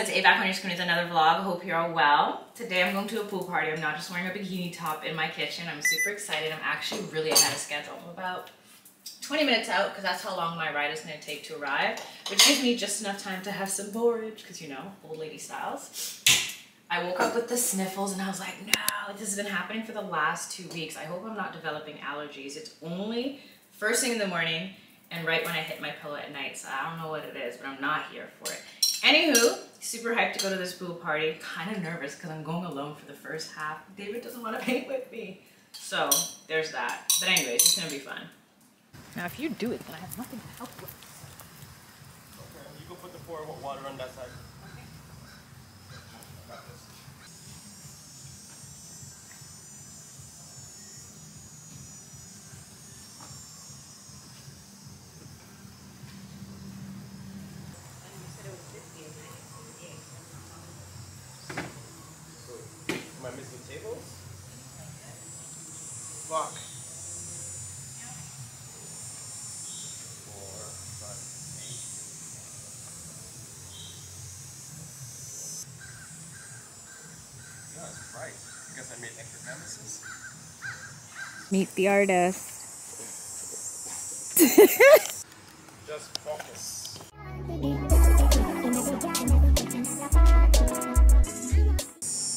it's A back on your screen with another vlog. Hope you're all well. Today I'm going to a pool party. I'm not just wearing a bikini top in my kitchen. I'm super excited. I'm actually really ahead of schedule. I'm about 20 minutes out because that's how long my ride is going to take to arrive, which gives me just enough time to have some porridge because you know, old lady styles. I woke up with the sniffles and I was like, no, this has been happening for the last two weeks. I hope I'm not developing allergies. It's only first thing in the morning and right when I hit my pillow at night. So I don't know what it is, but I'm not here for it. Anywho, super hyped to go to this pool party. Kind of nervous because I'm going alone for the first half. David doesn't want to paint with me. So there's that. But anyways, it's going to be fun. Now if you do it, then I have nothing to help with. Okay, you go put the pour water on that side. Am I missing tables? Fuck. Four, five, eight. Yeah, it's right. I guess I made extra canvases. Meet the artist. Just focus.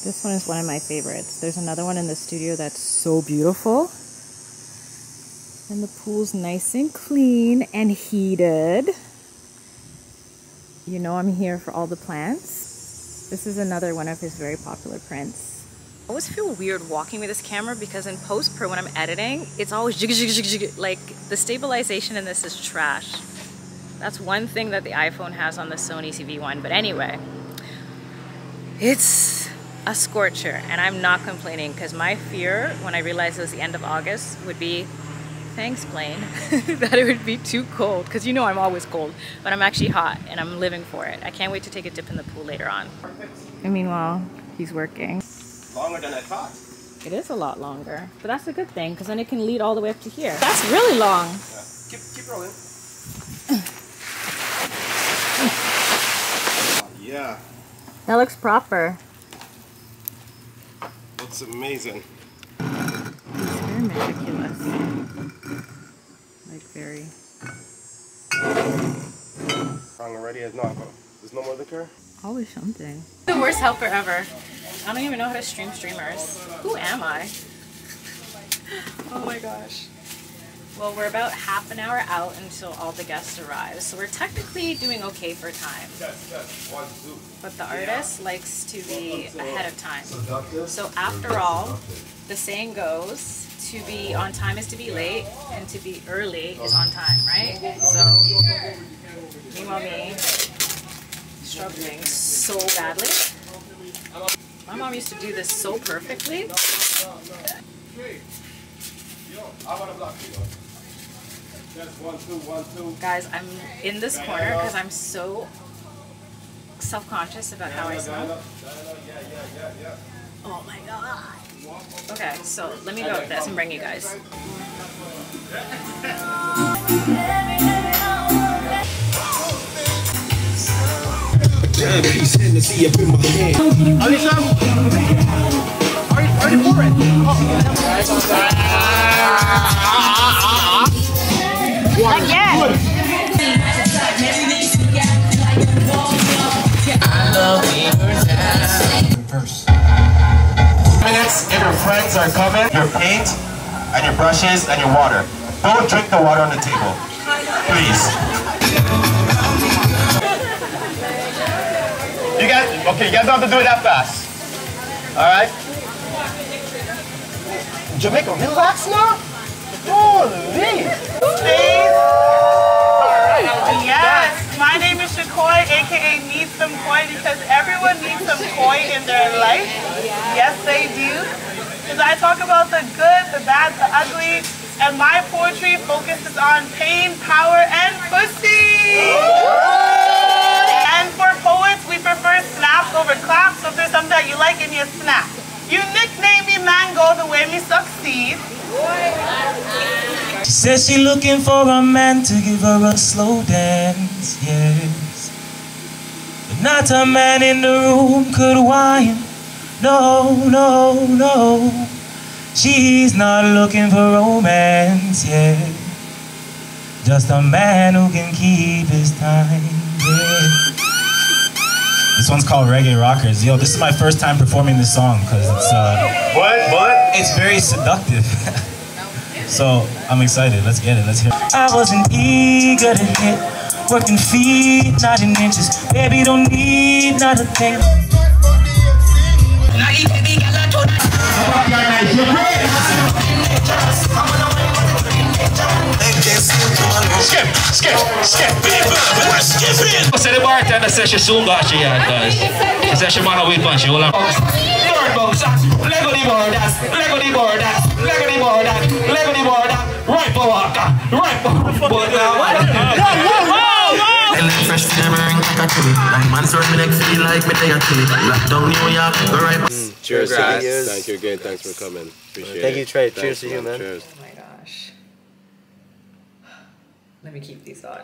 This one is one of my favorites. There's another one in the studio that's so beautiful. And the pool's nice and clean and heated. You know I'm here for all the plants. This is another one of his very popular prints. I always feel weird walking with this camera because in post pro when I'm editing, it's always like the stabilization in this is trash. That's one thing that the iPhone has on the Sony ZV1. But anyway, it's a scorcher and I'm not complaining because my fear when I realized it was the end of August would be thanks plane that it would be too cold because you know I'm always cold but I'm actually hot and I'm living for it. I can't wait to take a dip in the pool later on. And meanwhile, he's working. Longer than I thought. It is a lot longer, but that's a good thing because then it can lead all the way up to here. That's really long. Yeah. Keep, keep rolling. yeah, That looks proper. it's amazing. It's Very meticulous. Like very. Wrong already? No, there's no more liquor? Always something. The worst helper ever. I don't even know how to stream streamers. Who am I? Oh my gosh. Well, we're about half an hour out until all the guests arrive, so we're technically doing okay for time. Yes, yes. One, two. But the artist likes to be ahead of time. So after all, the saying goes, to be on time is to be late, and to be early is on time, right? So, meanwhile me, struggling so badly. My mom used to do this so perfectly. Guys, I'm in this corner because I'm so self-conscious about how I smell. Oh my god. Okay, so let me go with this and bring you guys. Peace Hennessy up in my hand. Alisa! Are you, are you for it? Minutes if your friends are coming, your paint and your brushes and your water. Don't drink the water on the table. Please. Okay, you guys don't have to do it that fast. Alright? Jamaica, relax now. Holy. Yes, my name is Shakoy, aka Need Some Koi, because everyone needs some koi in their life. Yes, they do. Because I talk about the good, the bad, the ugly, and my poetry focuses on pain, power, and pussy. Over claps. So there's something that you like, me a snap. You nickname me Mango the way me succeed. She says she looking for a man to give her a slow dance, yes. But Not a man in the room could whine. No, no, no. She's not looking for romance, yeah. Just a man who can keep his time, yeah. This one's called Reggae Rockers. Yo, this is my first time performing this song because it's uh, What? What? it's very seductive. so I'm excited. Let's get it. Let's hear. It. I wasn't eager to hit, working feet, not in inches. Baby, don't need not a thing. Skip, skip, skip. We're skipping. So the bartender says she soon got she yard cause she says she wanna wait punch, she hold on. Lord bounce, Lego the board, Lego the board, Lego the board, Lego the board, right for walker, right for but now what? I like fresh to them ring like a chili. Like man sort me neck feel like me they a chili. Lock down New York, go right. Mm, cheers. Congrats. Thank you. Again. Thanks for coming. Appreciate Thank it. you, Trey. Cheers to you, man. Cheers. Let me keep these on.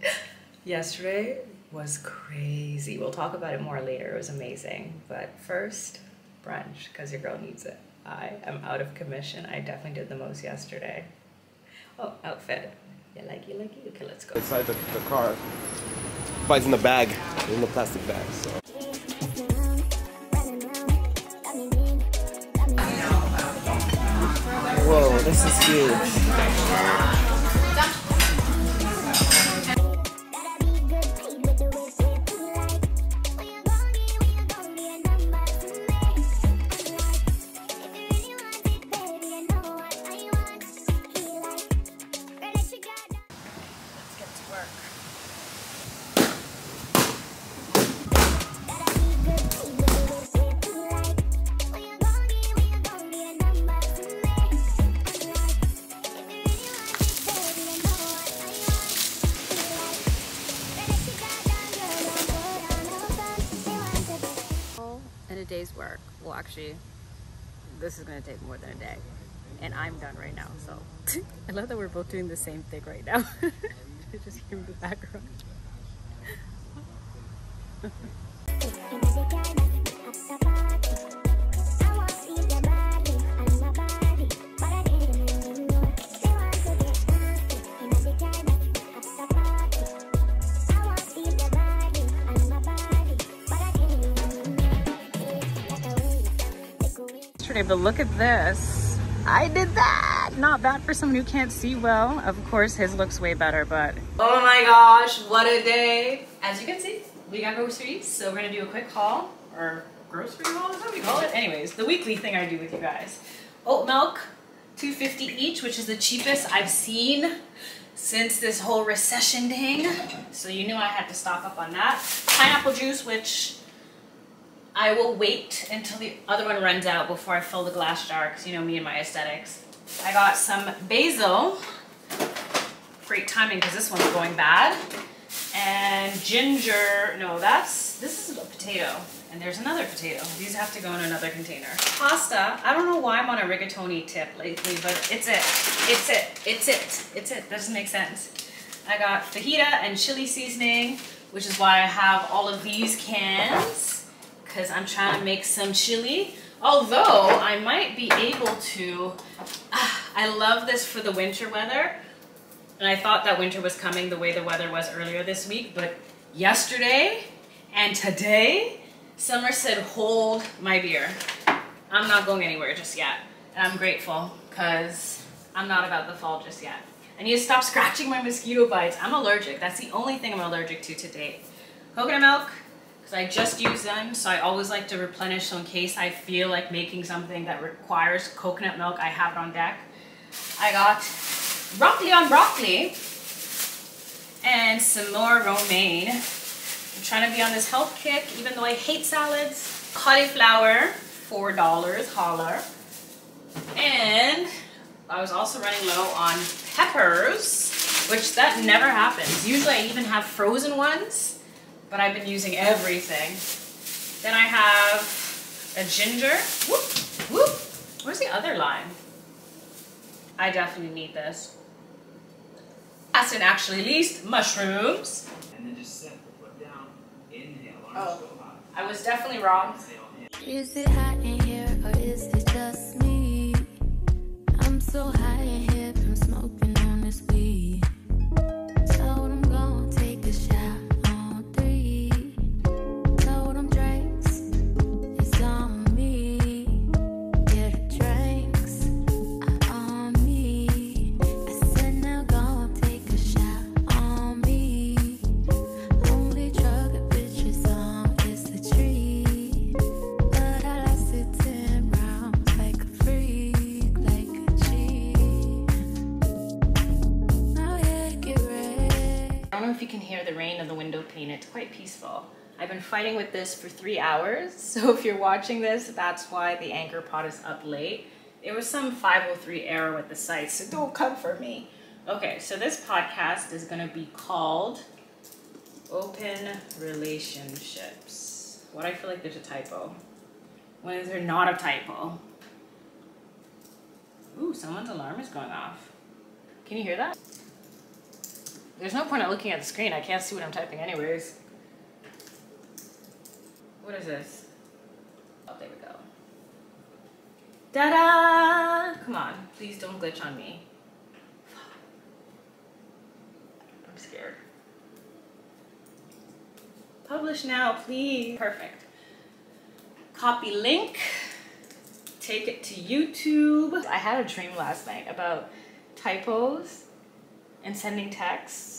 Yesterday was crazy. We'll talk about it more later. It was amazing. But first, brunch, because your girl needs it. I am out of commission. I definitely did the most yesterday. Oh, outfit. You like you like you. Okay, let's go. Inside the, the car. But it's in the bag. In the plastic bag. So. Whoa, this is huge. Actually, this is to take more than a day. And I'm done right now. So I love that we're both doing the same thing right now. Just in the background. Yesterday, but look at this. I did that. Not bad for someone who can't see well. Of course, his looks way better, but Oh my gosh, what a day. As you can see, we got groceries, so we're gonna do a quick haul, or grocery haul, is what we call it? Anyways, the weekly thing I do with you guys. Oat milk, 250 each, which is the cheapest I've seen since this whole recession thing. So you knew I had to stock up on that. Pineapple juice, which I will wait until the other one runs out before I fill the glass jar, because you know me and my aesthetics. I got some basil, great timing because this one's going bad. And ginger, no, that's, this is a potato. And there's another potato. These have to go in another container. Pasta, I don't know why I'm on a rigatoni tip lately, but it's it. It's it. It's it. It's it. Doesn't make sense. I got fajita and chili seasoning, which is why I have all of these cans because I'm trying to make some chili. Although I might be able to, ah, I love this for the winter weather. And I thought that winter was coming the way the weather was earlier this week, but yesterday and today, summer said hold my beer. I'm not going anywhere just yet. And I'm grateful because I'm not about the fall just yet. I need to stop scratching my mosquito bites. I'm allergic. That's the only thing I'm allergic to today. Coconut milk, because I just use them, so I always like to replenish so in case I feel like making something that requires coconut milk, I have it on deck. I got broccoli on broccoli and some more romaine. I'm trying to be on this health kick, even though I hate salads. Cauliflower, $4, holler. And I was also running low on peppers, which that never happens. Usually I even have frozen ones, but I've been using everything. Then I have a ginger. Whoop, whoop. Where's the other lime? I definitely need this. Last and actually least, mushrooms. And then just sit, put down, inhale, Oh, I was definitely wrong. Is it hot in here or is it just me? I'm so high can hear the rain on the window pane. It's quite peaceful. I've been fighting with this for three hours, so if you're watching this, that's why the anchor pod is up late. It was some 503 error with the site, so don't come for me. Okay, so this podcast is gonna be called Open Relationships. What I feel like there's a typo. When is there not a typo? Ooh, someone's alarm is going off. Can you hear that? There's no point in looking at the screen. I can't see what I'm typing anyways. What is this? Oh, there we go. Da-da! Come on, please don't glitch on me. I'm scared. Publish now, please. Perfect. Copy link. Take it to YouTube. I had a dream last night about typos and sending texts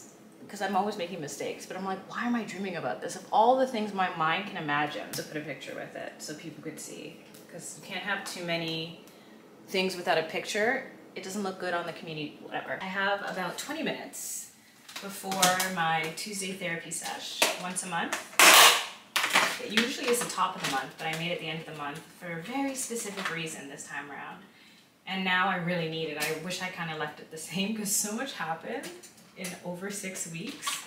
because I'm always making mistakes. But I'm like, why am I dreaming about this? Of all the things my mind can imagine, to put a picture with it so people could see. Because you can't have too many things without a picture. It doesn't look good on the community, whatever. I have about 20 minutes before my Tuesday therapy sesh once a month. It usually is the top of the month, but I made it the end of the month for a very specific reason this time around. And now I really need it. I wish I kind of left it the same because so much happened in over six weeks.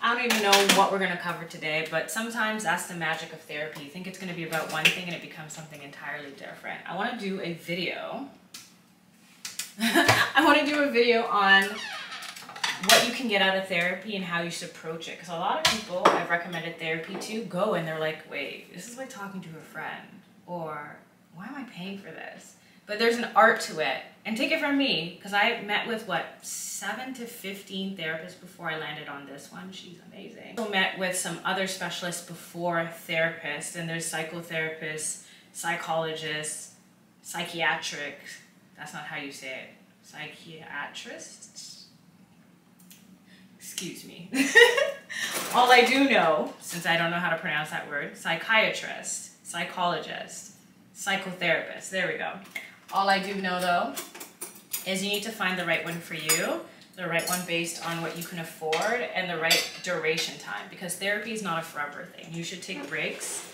I don't even know what we're gonna cover today, but sometimes that's the magic of therapy. You think it's gonna be about one thing and it becomes something entirely different. I wanna do a video. I wanna do a video on what you can get out of therapy and how you should approach it. Because a lot of people I've recommended therapy to go and they're like, wait, this is like talking to a friend. Or why am I paying for this? But there's an art to it. And take it from me, because I met with what, seven to 15 therapists before I landed on this one. She's amazing. I met with some other specialists before therapists, and there's psychotherapists, psychologists, psychiatric, that's not how you say it, psychiatrists? Excuse me. All I do know, since I don't know how to pronounce that word, psychiatrist, psychologist, psychotherapist. There we go. All I do know though is you need to find the right one for you, the right one based on what you can afford, and the right duration time because therapy is not a forever thing. You should take breaks.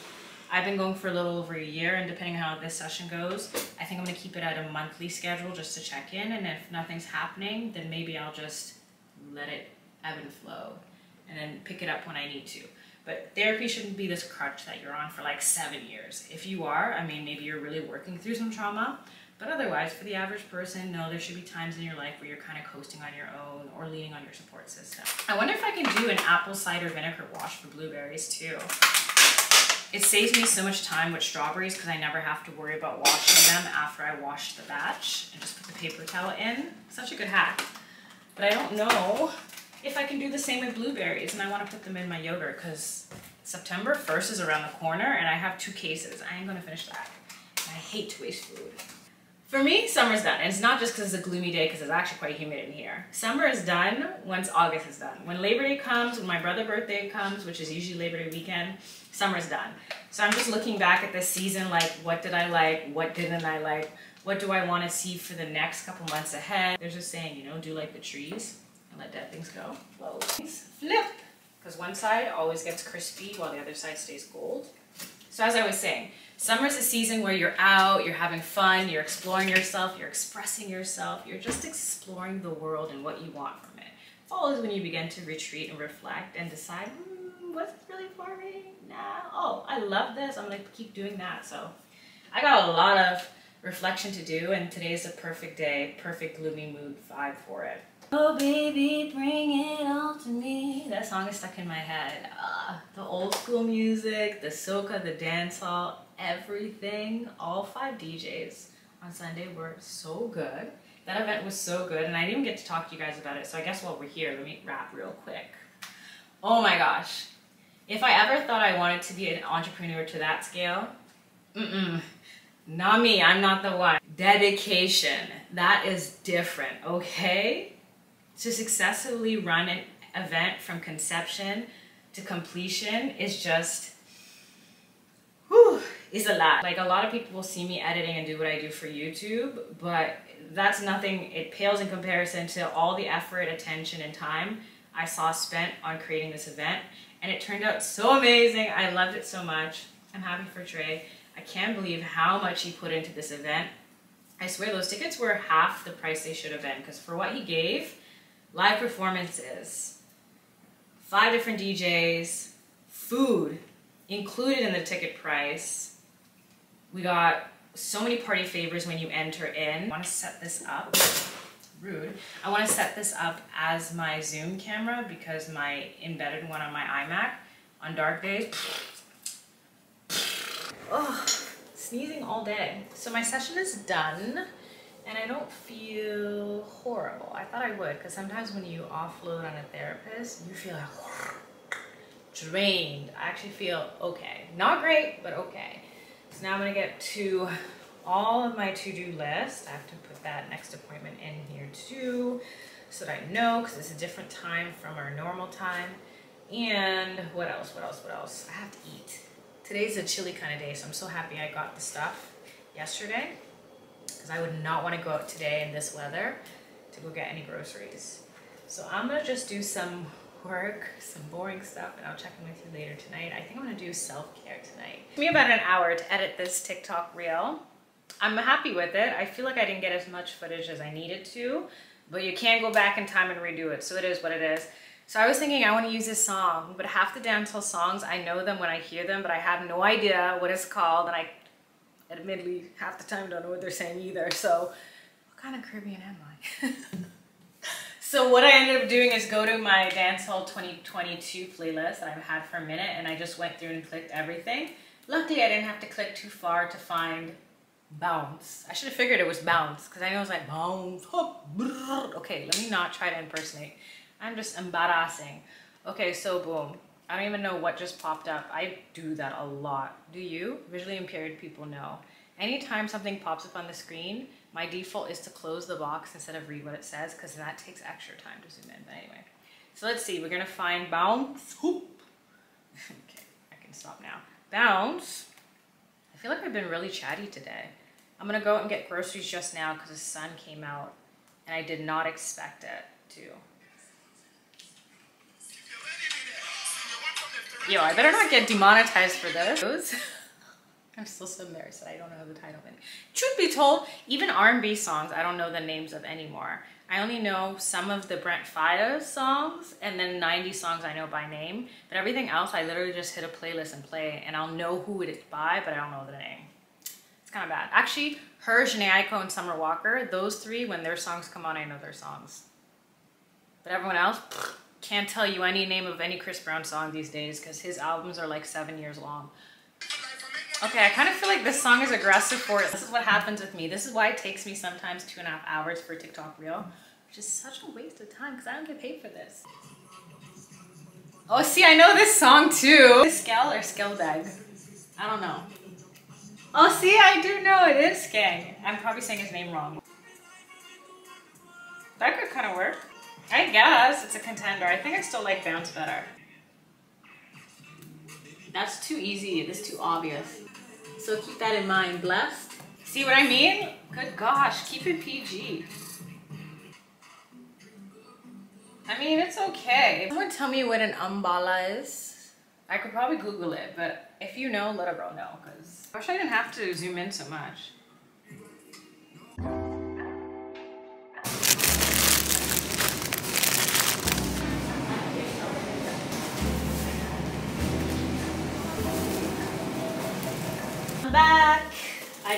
I've been going for a little over a year, and depending on how this session goes, I think I'm gonna keep it at a monthly schedule just to check in. And if nothing's happening, then maybe I'll just let it ebb and flow and then pick it up when I need to. But therapy shouldn't be this crutch that you're on for like seven years. If you are, I mean, maybe you're really working through some trauma, but otherwise, for the average person, no, there should be times in your life where you're kind of coasting on your own or leaning on your support system. I wonder if I can do an apple cider vinegar wash for blueberries too. It saves me so much time with strawberries because I never have to worry about washing them after I wash the batch and just put the paper towel in. Such a good hack. But I don't know if I can do the same with blueberries and I want to put them in my yogurt because September 1st is around the corner and I have two cases. I ain't gonna finish that. I hate to waste food. For me, summer's done. And it's not just because it's a gloomy day because it's actually quite humid in here. Summer is done once August is done. When Labor Day comes, when my brother's birthday comes, which is usually Labor Day weekend, summer's done. So I'm just looking back at this season like what did I like, what didn't I like, what do I want to see for the next couple months ahead. There's a saying, you know, do like the trees and let dead things go. Whoa. Flip! Because one side always gets crispy while the other side stays gold. So as I was saying, summer is a season where you're out, you're having fun, you're exploring yourself, you're expressing yourself, you're just exploring the world and what you want from it. Fall is when you begin to retreat and reflect and decide, hmm, what's really for me? Nah, oh, I love this, I'm gonna keep doing that. So I got a lot of reflection to do and today is a perfect day, perfect gloomy mood vibe for it. Oh baby, bring it all to me. that song is stuck in my head. Uh, the old school music, the soca, the dancehall, everything. All five DJs on Sunday were so good. That event was so good, and I didn't even get to talk to you guys about it. So I guess while we're here, let me wrap real quick. Oh my gosh. If I ever thought I wanted to be an entrepreneur to that scale, mm-mm. Not me, I'm not the one. Dedication, that is different, okay? To successfully run an event from conception to completion is just, whew, is a lot. Like a lot of people will see me editing and do what I do for YouTube, but that's nothing, it pales in comparison to all the effort, attention, and time I saw spent on creating this event. And it turned out so amazing. I loved it so much. I'm happy for Trey. I can't believe how much he put into this event. I swear those tickets were half the price they should have been because for what he gave, live performances, five different DJs, food included in the ticket price. We got so many party favors when you enter in. I want to set this up. Rude. I want to set this up as my Zoom camera because my embedded one on my iMac on dark days oh, sneezing all day. So my session is done and I don't feel horrible. I thought I would because sometimes when you offload on a therapist, you feel like drained. I actually feel okay. Not great, but okay. So now I'm gonna get to all of my to-do list. I have to put that next appointment in here too so that I know because it's a different time from our normal time. And what else, what else, what else? I have to eat. Today's a chilly kind of day, so I'm so happy I got the stuff yesterday because I would not want to go out today in this weather to go get any groceries. So I'm gonna just do some work, some boring stuff, and I'll check in with you later tonight. I think I'm gonna do self-care tonight. Took me about an hour to edit this TikTok reel. I'm happy with it. I feel like I didn't get as much footage as I needed to, but you can go back in time and redo it, so it is what it is. So I was thinking I want to use this song, but half the dancehall songs, I know them when I hear them, but I have no idea what it's called, and I admittedly half the time don't know what they're saying either. So what kind of Caribbean am I? so what I ended up doing is go to my Dancehall 2022 playlist that I've had for a minute, and I just went through and clicked everything. Luckily, I didn't have to click too far to find bounce. I should have figured it was bounce because I know it's like bounce. Okay, let me not try to impersonate. I'm just embarrassing. Okay, so boom. I don't even know what just popped up. I do that a lot. Do you? Visually impaired people know. Anytime something pops up on the screen, my default is to close the box instead of read what it says because that takes extra time to zoom in. But anyway, so let's see. We're gonna find bounce. Whoop. okay, I can stop now. Bounce. I feel like I've been really chatty today. I'm gonna go and get groceries just now because the sun came out and I did not expect it to. Yo, I better not get demonetized for this. I'm still so embarrassed that I don't know the title of it. Truth be told, even R&B songs, I don't know the names of anymore. I only know some of the Brent Faiyaz songs and then 90 songs I know by name. But everything else, I literally just hit a playlist and play and I'll know who it is by, but I don't know the name. It's kind of bad. Actually, her, Jhené Aiko, and Summer Walker, those three, when their songs come on, I know their songs. But everyone else, can't tell you any name of any Chris Brown song these days because his albums are like seven years long. Okay, I kind of feel like this song is aggressive for it. This is what happens with me. This is why it takes me sometimes two and a half hours for TikTok reel, which is such a waste of time because I don't get paid for this. Oh, see, I know this song too. Skell or Skellbag? I don't know. Oh, see, I do know it is Skeng. I'm probably saying his name wrong. That could kind of work. I guess it's a contender. I think I still like Bounce better. That's too easy. This too obvious. So keep that in mind. Blessed. See what I mean? Good gosh, keep it PG. I mean, it's okay. Someone tell me what an umbala is. I could probably Google it, but if you know, let a girl know, because I wish I didn't have to zoom in so much.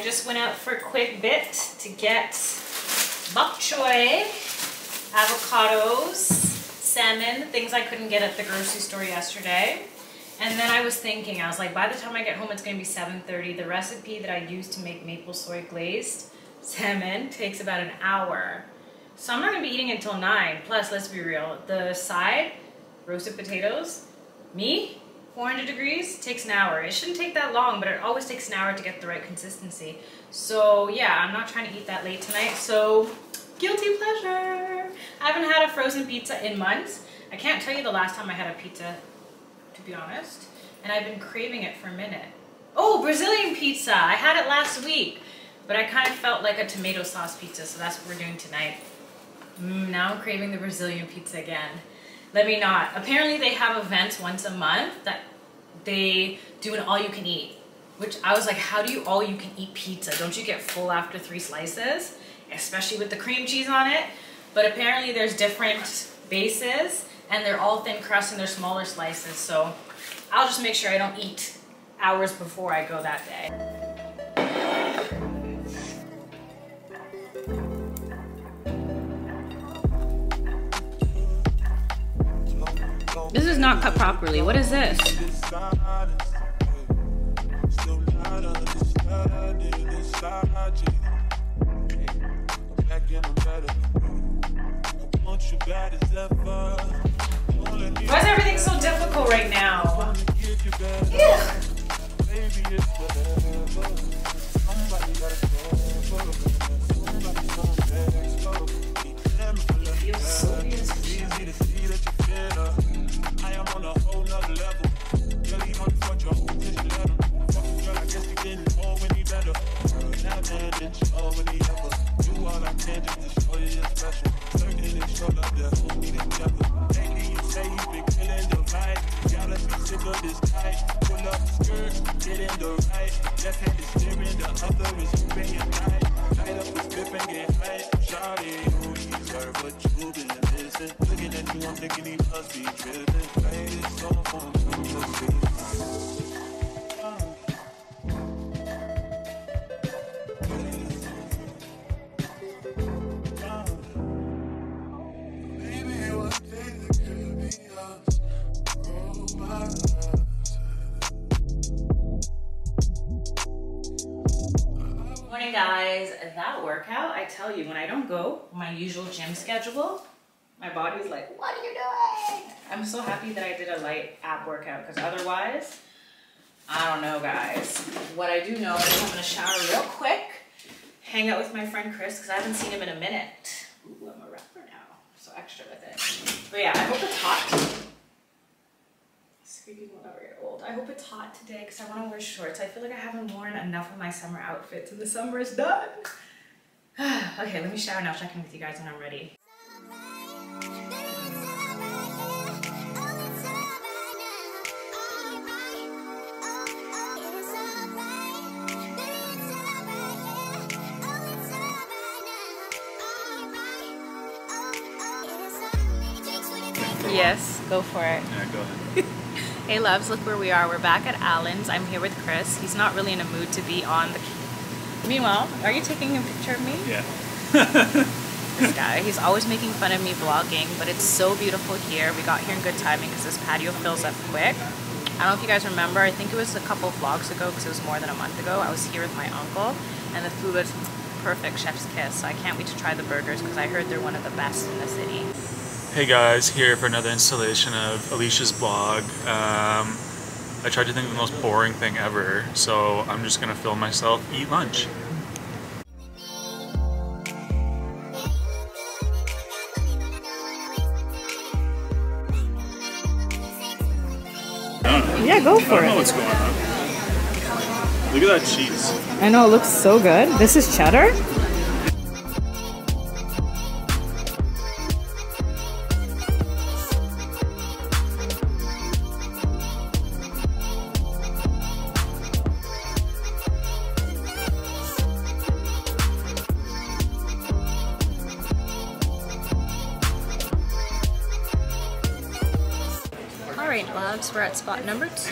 I just went out for a quick bit to get bok choy, avocados, salmon, things I couldn't get at the grocery store yesterday. And then I was thinking, I was like, by the time I get home, it's gonna be 7.30. The recipe that I use to make maple soy glazed salmon takes about an hour. So I'm not gonna be eating until nine. Plus, let's be real, the side, roasted potatoes, me, 400 degrees, takes an hour. It shouldn't take that long, but it always takes an hour to get the right consistency. So yeah, I'm not trying to eat that late tonight, so guilty pleasure. I haven't had a frozen pizza in months. I can't tell you the last time I had a pizza, to be honest, and I've been craving it for a minute. Oh, Brazilian pizza, I had it last week, but I kind of felt like a tomato sauce pizza, so that's what we're doing tonight. Mm, now I'm craving the Brazilian pizza again. Let me not. Apparently they have events once a month that they do an all you can eat. Which I was like, how do you all you can eat pizza? Don't you get full after three slices? Especially with the cream cheese on it. But apparently there's different bases and they're all thin crust and they're smaller slices. So I'll just make sure I don't eat hours before I go that day. This is not cut properly. What is this? Why is everything so difficult right now? Ugh. Gym schedule, my body's like, what are you doing? I'm so happy that I did a light ab workout because otherwise, I don't know guys. What I do know is I'm gonna shower real quick, hang out with my friend Chris because I haven't seen him in a minute. Ooh, I'm a rapper now, so extra with it. But yeah, I hope it's hot. Speaking I get old, I hope it's hot today because I want to wear shorts. I feel like I haven't worn enough of my summer outfits and the summer is done. okay, let me shower and I'll check in with you guys when I'm ready. Yes, go for it. Yeah, go ahead. Hey loves, look where we are. We're back at Allen's. I'm here with Chris. He's not really in a mood to be on the... Meanwhile, are you taking a picture of me? Yeah. This guy, he's always making fun of me vlogging, but it's so beautiful here. We got here in good timing because this patio fills up quick. I don't know if you guys remember, I think it was a couple vlogs ago because it was more than a month ago. I was here with my uncle and the food was perfect, chef's kiss. So I can't wait to try the burgers because I heard they're one of the best in the city. Hey guys, here for another installation of Alisha's blog. Um, I tried to think of the most boring thing ever, so I'm just gonna film myself eat lunch. Yeah, go I don't know what's going on. Look at that cheese. I know, it looks so good. This is cheddar?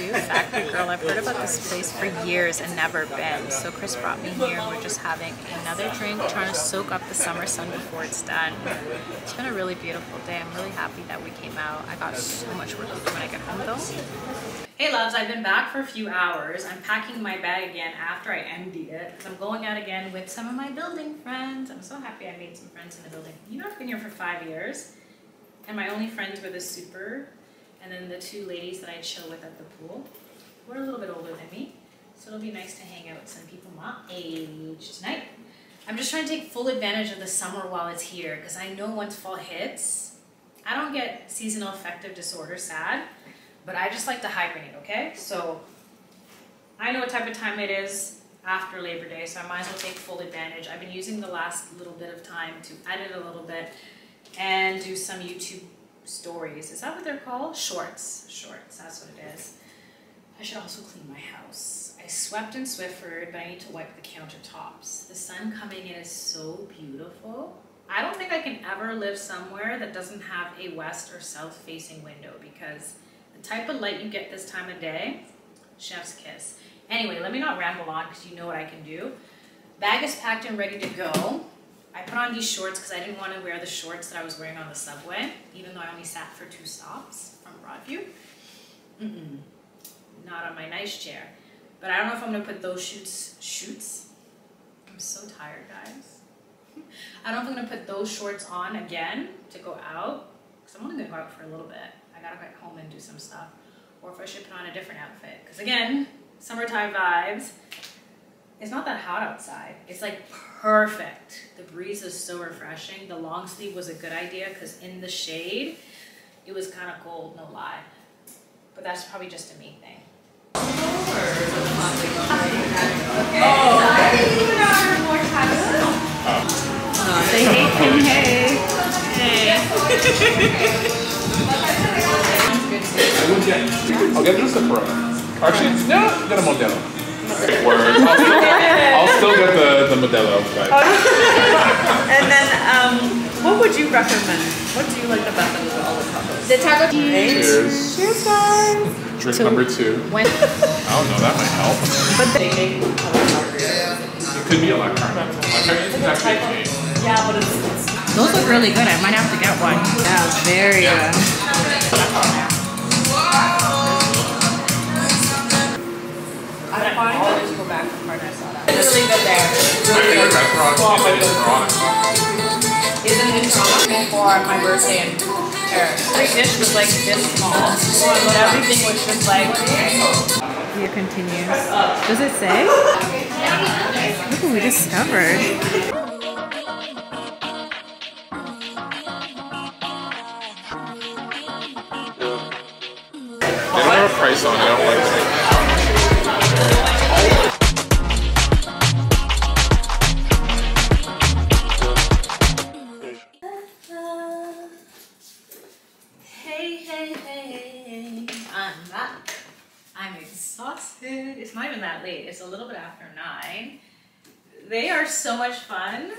Two, Factory Girl. I've heard about this place for years and never been. So Chris brought me here. We're just having another drink, trying to soak up the summer sun before it's done. It's been a really beautiful day. I'm really happy that we came out. I got so much work to do when I get home though. Hey loves, I've been back for a few hours. I'm packing my bag again after I emptied it I'm going out again with some of my building friends. I'm so happy I made some friends in the building. You know I've been here for five years and my only friends were the super and then the two ladies that I chill with at the pool who are a little bit older than me. So it'll be nice to hang out with some people my age tonight. I'm just trying to take full advantage of the summer while it's here because I know once fall hits, I don't get seasonal affective disorder sad, but I just like to hibernate, okay? So I know what type of time it is after Labor Day, so I might as well take full advantage. I've been using the last little bit of time to edit a little bit and do some YouTube stories. Is that what they're called? Shorts. Shorts, that's what it is. I should also clean my house. I swept in Swiffered, but I need to wipe the countertops. The sun coming in is so beautiful. I don't think I can ever live somewhere that doesn't have a west or south facing window because the type of light you get this time of day, chef's kiss. Anyway, let me not ramble on because you know what I can do. Bag is packed and ready to go. I put on these shorts because I didn't want to wear the shorts that I was wearing on the subway, even though I only sat for two stops from Broadview. Mm-mm. Not on my nice chair. But I don't know if I'm going to put those shoots, shoots? I'm so tired, guys. I don't know if I'm going to put those shorts on again to go out, because I'm only going to go out for a little bit. I got to get home and do some stuff. Or if I should put on a different outfit. Because again, summertime vibes. It's not that hot outside. It's like perfect. The breeze is so refreshing. The long sleeve was a good idea because in the shade, it was kind of cold, no lie. But that's probably just a me thing. Oh, say hey, Kim, hey. Hey. I'll get just a Corona. Actually, no, get a Modelo. Word. I'll still, I'll still get the, the Modelo. But. and then, um, what would you recommend? What do you like the best out of all the tacos? The taco Cheers. Cheers, guys. Drink number two. When? I don't know, that might help. But they It could be a la carte. My parents is a chain. Yeah, but it's, it's Those look really good. I might have to get one. yeah, very good. I always go back for part I that. It's really good there. My favorite restaurant is in Toronto. Isn't it for my birthday in Paris? Every dish was like this small, but everything was just like. Video continues. Does it say? Look what we discovered. They price on it. I don't like it. Exhausted. It's not even that late. It's a little bit after nine. They are so much fun.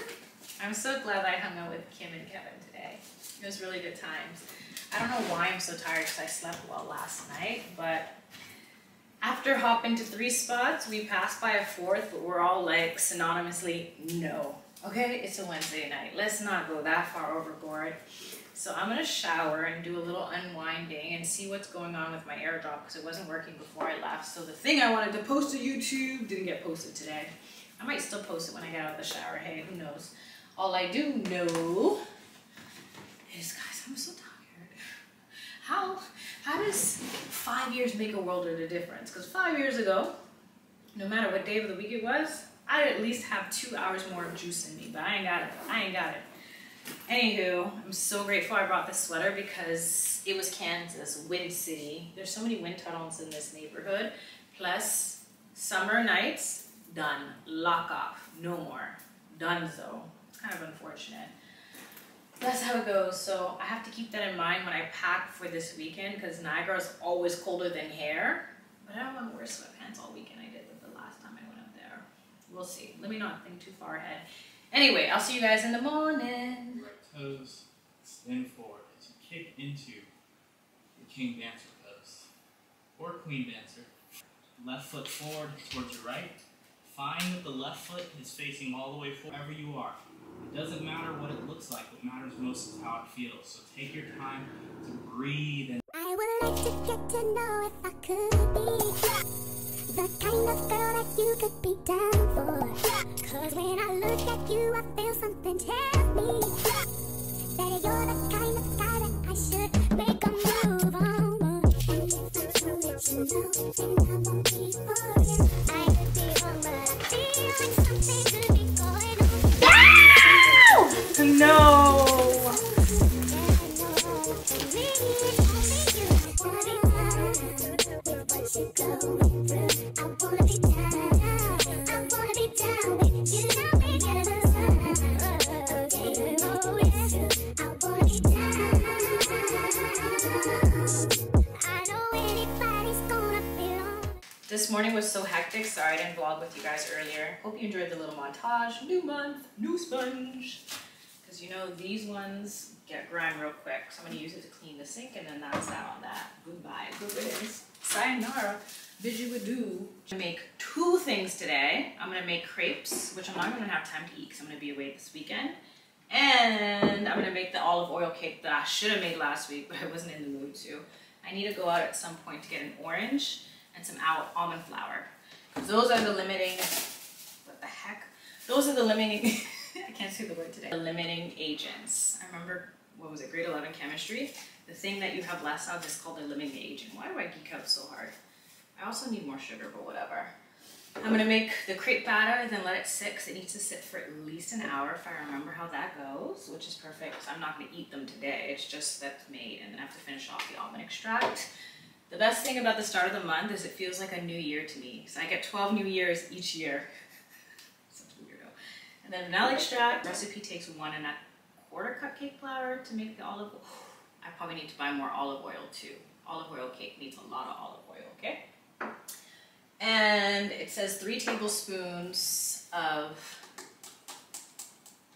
I'm so glad I hung out with Kim and Kevin today. It was really good times. I don't know why I'm so tired because I slept well last night, but after hopping to three spots, we passed by a fourth, but we're all like synonymously no. Okay, it's a Wednesday night. Let's not go that far overboard. So I'm gonna shower and do a little unwinding and see what's going on with my airdrop because it wasn't working before I left. So the thing I wanted to post to YouTube didn't get posted today. I might still post it when I get out of the shower. Hey, who knows? All I do know is, guys, I'm so tired. How how does five years make a world of a difference? Because five years ago, no matter what day of the week it was, I'd at least have two hours more of juice in me. But I ain't got it. I ain't got it. Anywho, I'm so grateful I brought this sweater because it was Kansas, Wind City. There's so many wind tunnels in this neighborhood. Plus, summer nights, done. Lock off. No more. Done though. It's kind of unfortunate. That's how it goes. So I have to keep that in mind when I pack for this weekend because Niagara is always colder than here. But I don't want to wear sweatpants all weekend. I did it the last time I went up there. We'll see. Let me not think too far ahead. Anyway, I'll see you guys in the morning. Toes stand forward is you kick into the king dancer pose. or queen dancer. Left foot forward towards your right. Find that the left foot is facing all the way forward wherever you are. It doesn't matter what it looks like, what matters most is how it feels. So take your time to breathe and I would like to get to know if I could be the kind of girl that you could be down for. Cause when I look at you, I feel something tell me that you're the kind of guy that I should make a move on. And if I don't let you know, then I won't be for you. I could be wrong, but I feel like something could Sorry I didn't vlog with you guys earlier. Hope you enjoyed the little montage. New month, new sponge. Because you know these ones get grime real quick. So I'm gonna use it to clean the sink and then that's that on that. Goodbye. Good riddance. Sayonara. Bijuadu. To make two things today. I'm gonna make crepes, which I'm not gonna have time to eat because I'm gonna be away this weekend. And I'm gonna make the olive oil cake that I should have made last week, but I wasn't in the mood to. I need to go out at some point to get an orange and some almond flour. Those are the limiting, what the heck? Those are the limiting, I can't say the word today. The limiting agents. I remember, what was it, grade 11 chemistry? The thing that you have less of is called a limiting agent. Why do I geek out so hard? I also need more sugar, but whatever. I'm gonna make the crepe batter, then let it sit, 'cause it needs to sit for at least an hour if I remember how that goes, which is perfect, I'm not gonna eat them today. It's just that's made, and then I have to finish off the almond extract. The best thing about the start of the month is it feels like a new year to me. So I get 12 new years each year. Such a weirdo. And then vanilla extract. Recipe takes one and a quarter cup cake flour to make the olive. oil. I probably need to buy more olive oil too. Olive oil cake needs a lot of olive oil, okay? And it says three tablespoons of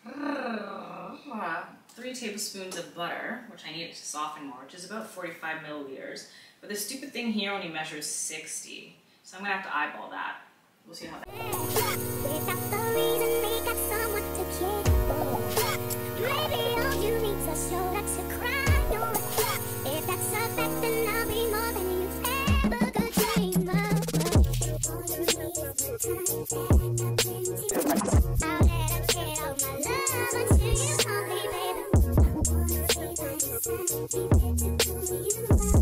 three tablespoons of butter, which I need to soften more, which is about 45 milliliters. But the stupid thing here only measures 60. So I'm gonna have to eyeball that. We'll see how that this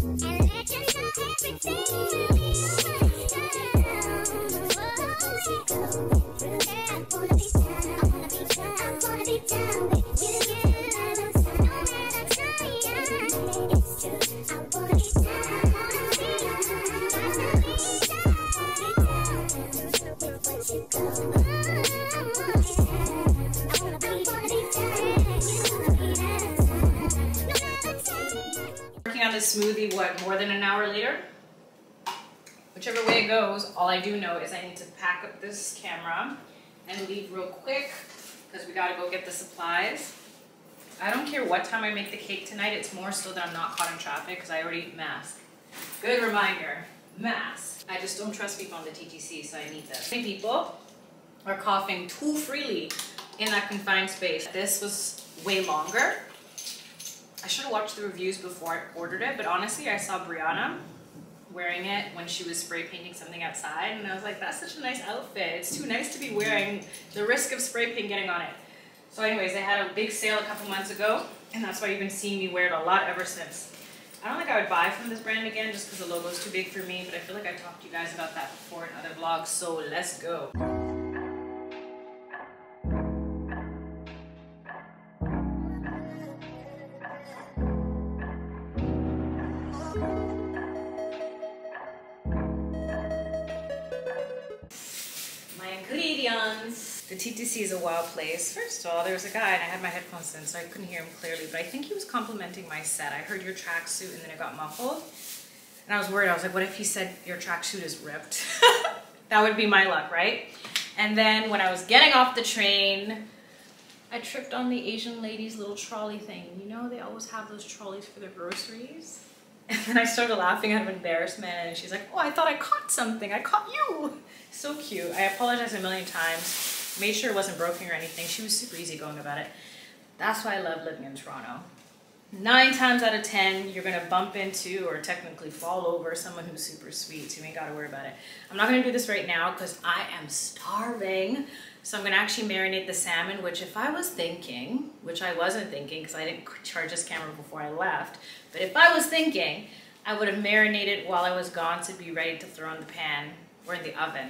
smoothie, what, more than an hour later? Whichever way it goes, all I do know is I need to pack up this camera and leave real quick because we gotta go get the supplies. I don't care what time I make the cake tonight, it's more so that I'm not caught in traffic because I already mask. Good reminder, mask. I just don't trust people on the TTC, so I need this. Many people are coughing too freely in that confined space. This was way longer. I should have watched the reviews before I ordered it, but honestly, I saw Brianna wearing it when she was spray painting something outside, and I was like, that's such a nice outfit. It's too nice to be wearing the risk of spray paint getting on it. So anyways, they had a big sale a couple months ago, and that's why you've been seeing me wear it a lot ever since. I don't think I would buy from this brand again just because the logo is too big for me, but I feel like I talked to you guys about that before in other vlogs, so let's go. The TTC is a wild place. First of all, there was a guy and I had my headphones in so I couldn't hear him clearly, but I think he was complimenting my set. I heard your tracksuit and then it got muffled. And I was worried. I was like, what if he said your tracksuit is ripped? that would be my luck, right? And then when I was getting off the train, I tripped on the Asian lady's little trolley thing. You know, they always have those trolleys for their groceries. And then I started laughing out of embarrassment and she's like, oh, I thought I caught something. I caught you. So cute. I apologized a million times. Made sure it wasn't broken or anything. She was super easygoing about it. That's why I love living in Toronto. Nine times out of 10, you're gonna bump into or technically fall over someone who's super sweet, so you ain't gotta worry about it. I'm not gonna do this right now because I am starving. So I'm gonna actually marinate the salmon, which if I was thinking, which I wasn't thinking because I didn't charge this camera before I left, but if I was thinking, I would have marinated while I was gone to be ready to throw in the pan or in the oven.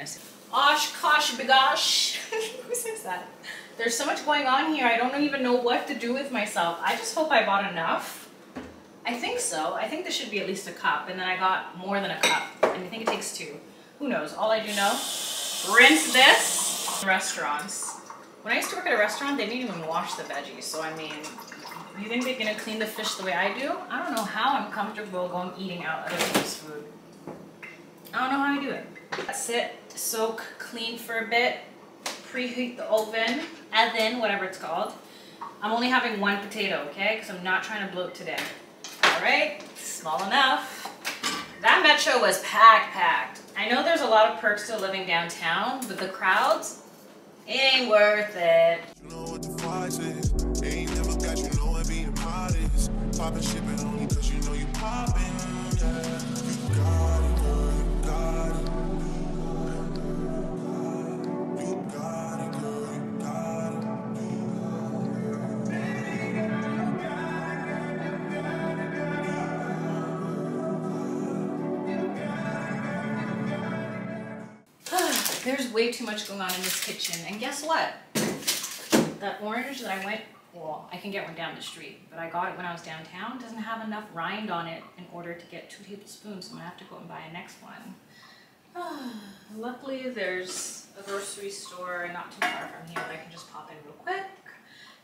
Osh, kosh, bigosh. Who says that? There's so much going on here. I don't even know what to do with myself. I just hope I bought enough. I think so. I think this should be at least a cup. And then I got more than a cup. And I think it takes two. Who knows? All I do know, rinse this. Restaurants. When I used to work at a restaurant, they didn't even wash the veggies. So I mean, you think they're gonna clean the fish the way I do? I don't know how I'm comfortable going eating out other people's food. I don't know how I do it. That's it. Soak, clean for a bit. Preheat the oven, add in whatever it's called. I'm only having one potato, okay? Because I'm not trying to bloat today. All right, small enough. That metro was packed, packed. I know there's a lot of perks to living downtown, but the crowds, it ain't worth it. You know There's way too much going on in this kitchen. And guess what? That orange that I went, well, I can get one down the street, but I got it when I was downtown, doesn't have enough rind on it in order to get two tablespoons, so I'm gonna have to go and buy a next one. Luckily, there's a grocery store not too far from here that I can just pop in real quick.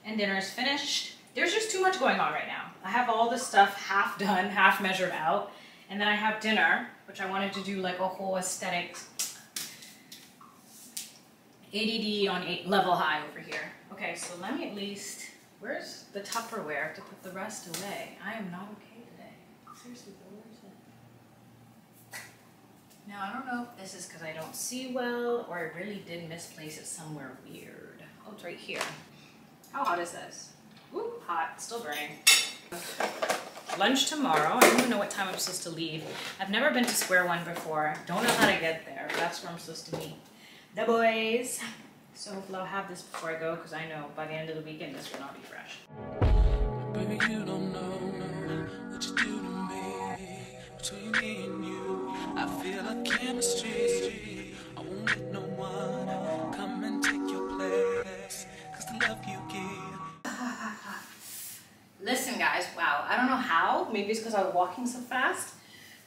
And dinner is finished. There's just too much going on right now. I have all this stuff half done, half measured out, and then I have dinner, which I wanted to do like a whole aesthetics ADD on eight level high over here. Okay, so let me at least, where's the Tupperware to put the rest away? I am not okay today. Seriously, where is it? Now, I don't know if this is because I don't see well or I really did misplace it somewhere weird. Oh, it's right here. How hot is this? Ooh, hot, still burning. Lunch tomorrow. I don't even know what time I'm supposed to leave. I've never been to Square One before. Don't know how to get there. That's where I'm supposed to meet the boys. So hopefully I'll have this before I go because I know by the end of the weekend this will not be fresh. Baby, you don't know what you do to me. Between me and you, I feel a chemistry. I won't let no one come and take your place. Cause the love you give. Listen guys, wow, I don't know how, maybe it's because I was walking so fast,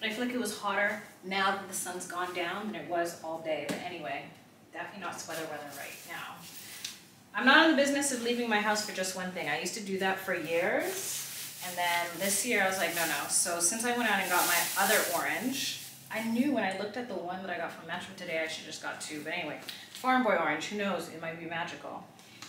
but I feel like it was hotter now that the sun's gone down than it was all day. But anyway, definitely not sweater weather right now. I'm not in the business of leaving my house for just one thing. I used to do that for years. And then this year I was like, no, no. So since I went out and got my other orange, I knew when I looked at the one that I got from Metro today, I should just got two. But anyway, Farm Boy orange, who knows, it might be magical.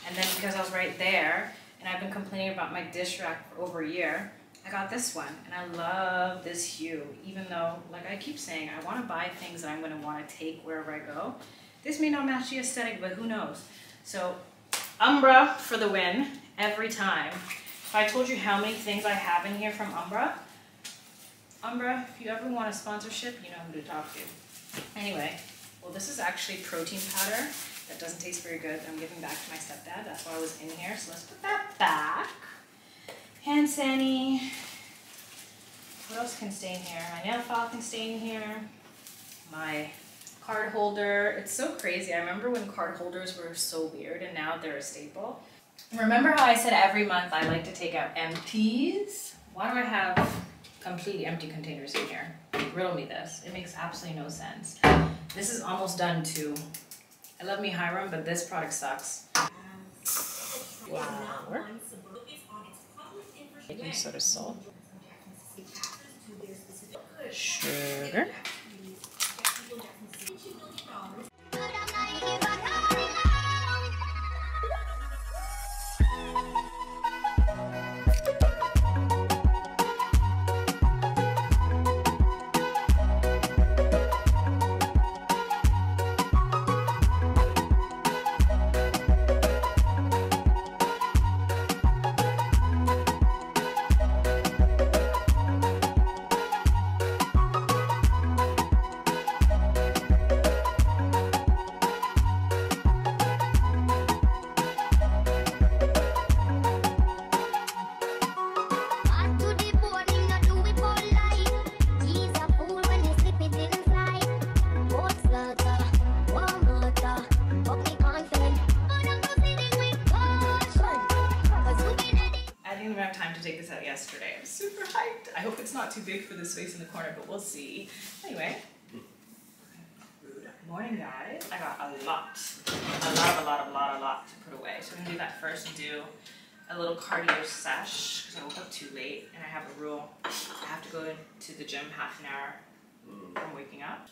And then because I was right there, and I've been complaining about my dish rack for over a year, I got this one, and I love this hue, even though, like I keep saying, I want to buy things that I'm going to want to take wherever I go. This may not match the aesthetic, but who knows? So, Umbra for the win, every time. If I told you how many things I have in here from Umbra, Umbra, if you ever want a sponsorship, you know who to talk to. Anyway, well this is actually protein powder that doesn't taste very good. I'm giving back to my stepdad. That's why I was in here. So let's put that back. Hand sani. What else can stay in here? My nail file can stay in here. My card holder. It's so crazy. I remember when card holders were so weird and now they're a staple. Remember how I said every month I like to take out empties? Why do I have completely empty containers in here? Riddle me this. It makes absolutely no sense. This is almost done too. I love me Hiram, but this product sucks. Flour. Baking soda salt. Not too big for the space in the corner, but we'll see. Anyway. Morning, guys. I got a lot, a lot, a lot, a lot, a lot to put away. So I'm gonna do that first and do a little cardio sesh because I woke up too late and I have a rule. I have to go to the gym half an hour from waking up.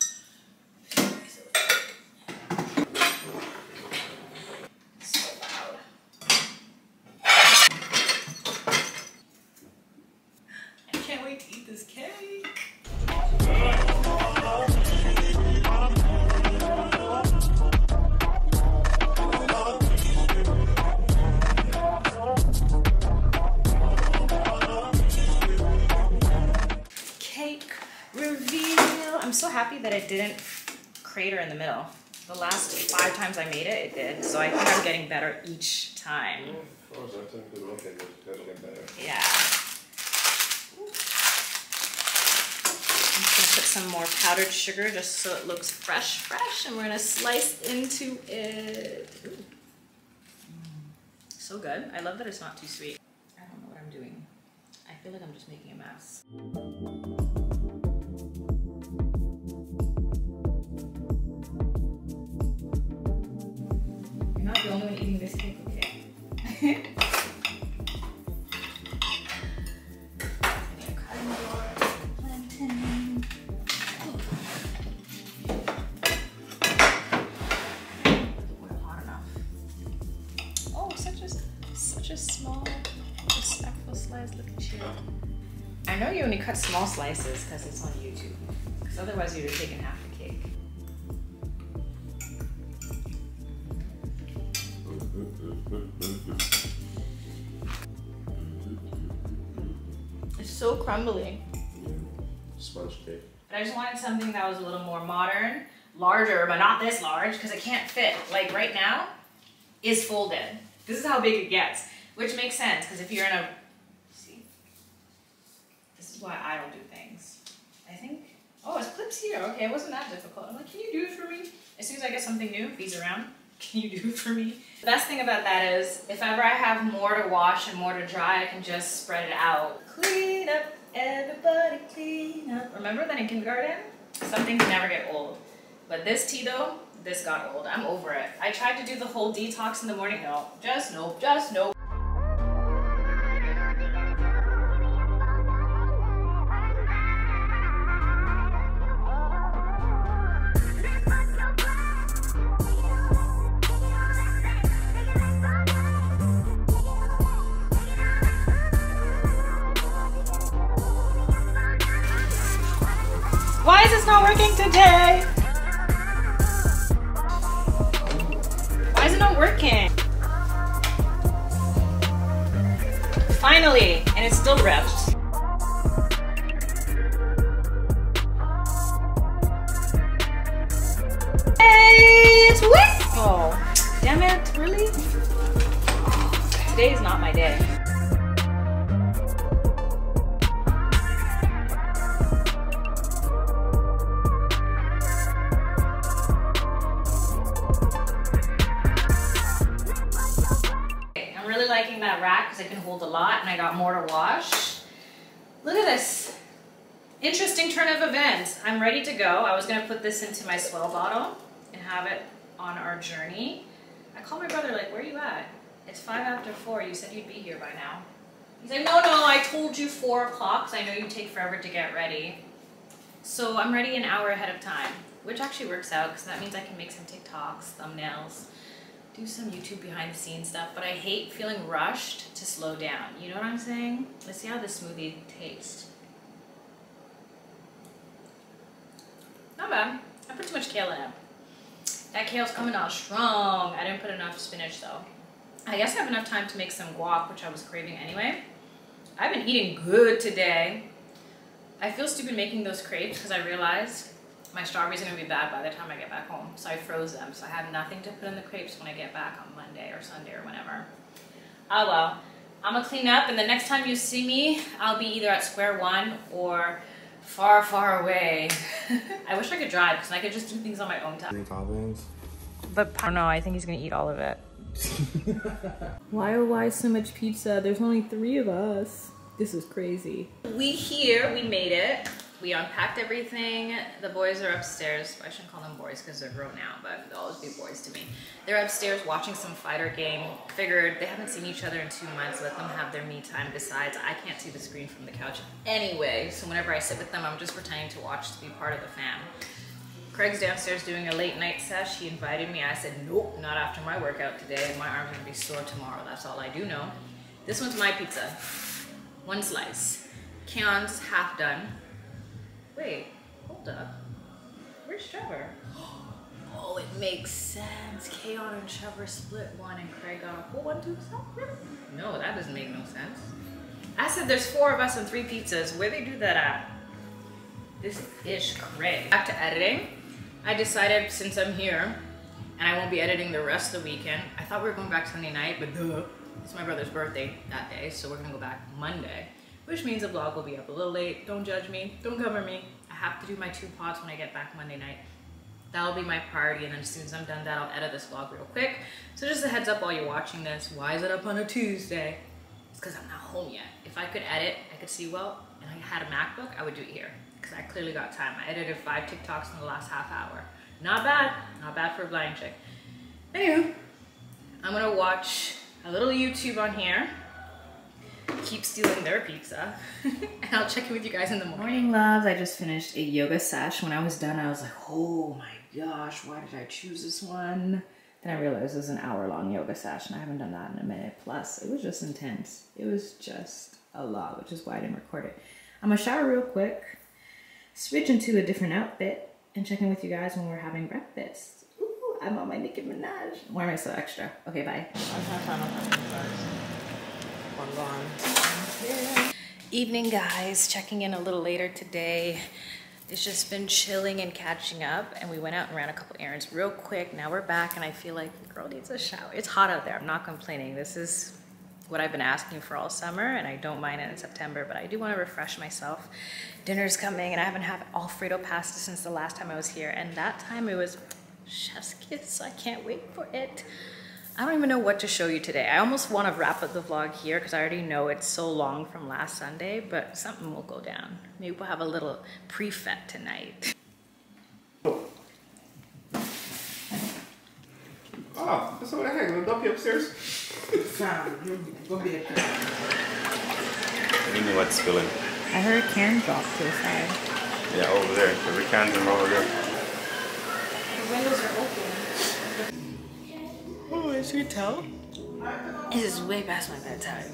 Didn't crater in the middle. The last five times I made it, it did. So I think I'm getting better each time. Oh, of course, that's a good look at it. It'll get better. Yeah. I'm just gonna put some more powdered sugar just so it looks fresh, fresh, and we're gonna slice into it. Ooh. So good. I love that it's not too sweet. I don't know what I'm doing. I feel like I'm just making a mess. You. I know you only cut small slices because it's on YouTube. Because otherwise you'd have taken half It's so crumbly. Yeah. Sponge cake. But I just wanted something that was a little more modern, larger, but not this large because it can't fit. Like right now, is folded. This is how big it gets, which makes sense because if you're in a, see, this is why I don't do things. I think, oh, it's clips here. Okay, it wasn't that difficult. I'm like, can you do it for me? As soon as I get something new, these around, can you do for me? The best thing about that is, if ever I have more to wash and more to dry, I can just spread it out. Clean up, everybody clean up. Remember that in kindergarten? Some things never get old. But this tea though, this got old. I'm over it. I tried to do the whole detox in the morning. No, just nope, just nope. That rack because I can hold a lot and I got more to wash. Look at this. Interesting turn of events. I'm ready to go. I was gonna put this into my swell bottle and have it on our journey. I called my brother like, where are you at? It's five after four. You said you'd be here by now. He's like, no, no, I told you four o'clock because I know you take forever to get ready. So I'm ready an hour ahead of time, which actually works out because that means I can make some TikToks, thumbnails, do some YouTube behind the scenes stuff, but I hate feeling rushed to slow down. You know what I'm saying? Let's see how this smoothie tastes. Not bad. I put too much kale in it. That kale's coming out strong. I didn't put enough spinach though. I guess I have enough time to make some guac, which I was craving anyway. I've been eating good today. I feel stupid making those crepes because I realized my strawberries are gonna be bad by the time I get back home. So I froze them. So I have nothing to put in the crepes when I get back on Monday or Sunday or whenever. Oh well. I'm gonna clean up and the next time you see me, I'll be either at square one or far, far away. I wish I could drive because I could just do things on my own time. toppings? But I don't know, I think he's gonna eat all of it. why oh why so much pizza? There's only three of us. This is crazy. We here, we made it. We unpacked everything. The boys are upstairs. I shouldn't call them boys because they're grown now, but they'll always be boys to me. They're upstairs watching some fighter game. Figured they haven't seen each other in two months. Let them have their me time. Besides, I can't see the screen from the couch anyway. So whenever I sit with them, I'm just pretending to watch to be part of the fam. Craig's downstairs doing a late night sesh. He invited me. I said, nope, not after my workout today. My arms gonna be sore tomorrow. That's all I do know. This one's my pizza. One slice. Keon's half done. Wait, hold up. Where's Trevor? Oh, it makes sense. Keon and Trevor split one and Craig got a whole one too. No, that doesn't make no sense. I said there's four of us and three pizzas. Where they do that at? This is Craig. Back to editing. I decided since I'm here and I won't be editing the rest of the weekend, I thought we were going back Sunday night, but duh. It's my brother's birthday that day, so we're gonna go back Monday, which means the vlog will be up a little late. Don't judge me, don't cover me. I have to do my two pods when I get back Monday night. That'll be my priority, and then as soon as I'm done that, I'll edit this vlog real quick. So just a heads up while you're watching this, why is it up on a Tuesday? It's because I'm not home yet. If I could edit, I could see well, and I had a MacBook, I would do it here, because I clearly got time. I edited five TikToks in the last half hour. Not bad, not bad for a blind chick. Anywho, I'm gonna watch a little YouTube on here. Keep stealing their pizza. and I'll check in with you guys in the morning. Morning loves, I just finished a yoga sesh. When I was done, I was like, oh my gosh, why did I choose this one? Then I realized it was an hour long yoga sesh and I haven't done that in a minute. Plus, it was just intense. It was just a lot, which is why I didn't record it. I'm gonna shower real quick, switch into a different outfit, and check in with you guys when we're having breakfast. Ooh, I'm on my Nicki Minaj. Why am I so extra? Okay, bye. Evening, guys. Checking in a little later today. It's just been chilling and catching up, and we went out and ran a couple errands real quick. Now we're back, and I feel like the girl needs a shower. It's hot out there. I'm not complaining. This is what I've been asking for all summer, and I don't mind it in September, but I do want to refresh myself. Dinner's coming, and I haven't had Alfredo pasta since the last time I was here, and that time it was chef's kiss, so I can't wait for it. I don't even know what to show you today. I almost want to wrap up the vlog here because I already know it's so long from last Sunday, but something will go down. Maybe we'll have a little pre-fet tonight. Oh, that's what the heck? Little dumpy upstairs? Go be a You knew what's spilling. I heard a can drop to the side. Yeah, over there. Every can's in over there. The windows are open. Oh, as you tell, it is way past my bedtime.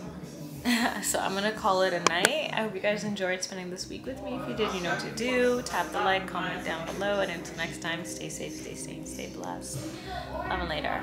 so I'm gonna call it a night. I hope you guys enjoyed spending this week with me. If you did, you know what to do. Tap the like, comment down below, and until next time, stay safe, stay sane, stay blessed. Love and later.